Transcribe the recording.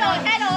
đổi thay đổi